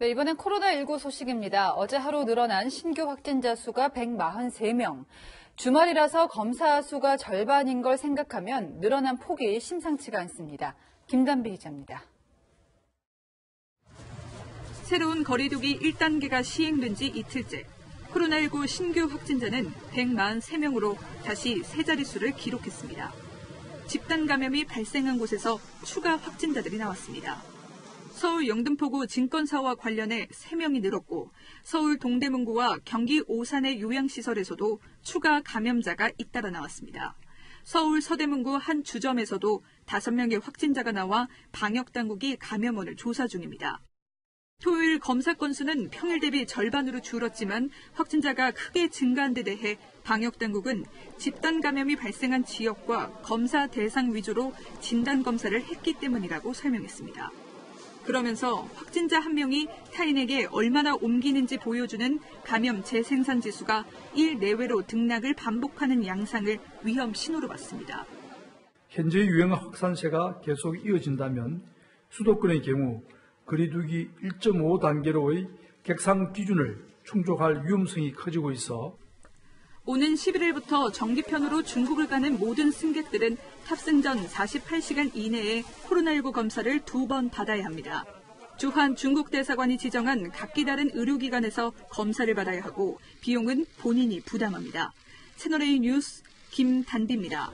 네, 이번엔 코로나19 소식입니다. 어제 하루 늘어난 신규 확진자 수가 143명. 주말이라서 검사 수가 절반인 걸 생각하면 늘어난 폭이 심상치가 않습니다. 김단비 기자입니다. 새로운 거리두기 1단계가 시행된 지 이틀째. 코로나19 신규 확진자는 143명으로 다시 세 자릿수를 기록했습니다. 집단 감염이 발생한 곳에서 추가 확진자들이 나왔습니다. 서울 영등포구 증권사와 관련해 3명이 늘었고 서울 동대문구와 경기 오산의 요양시설에서도 추가 감염자가 잇따라 나왔습니다. 서울 서대문구 한 주점에서도 5명의 확진자가 나와 방역당국이 감염원을 조사 중입니다. 토요일 검사 건수는 평일 대비 절반으로 줄었지만 확진자가 크게 증가한 데 대해 방역당국은 집단 감염이 발생한 지역과 검사 대상 위주로 진단 검사를 했기 때문이라고 설명했습니다. 그러면서 확진자 한 명이 타인에게 얼마나 옮기는지 보여주는 감염 재생산 지수가 1 내외로 등락을 반복하는 양상을 위험 신호로 봤습니다. 현재 유행 확산세가 계속 이어진다면 수도권의 경우 거리두기 1.5 단계로의 객상 기준을 충족할 위험성이 커지고 있어 오는 11일부터 정기편으로 중국을 가는 모든 승객들은 탑승 전 48시간 이내에 코로나19 검사를 두 번 받아야 합니다. 주한 중국 대사관이 지정한 각기 다른 의료기관에서 검사를 받아야 하고 비용은 본인이 부담합니다. 채널A 뉴스 김단비입니다.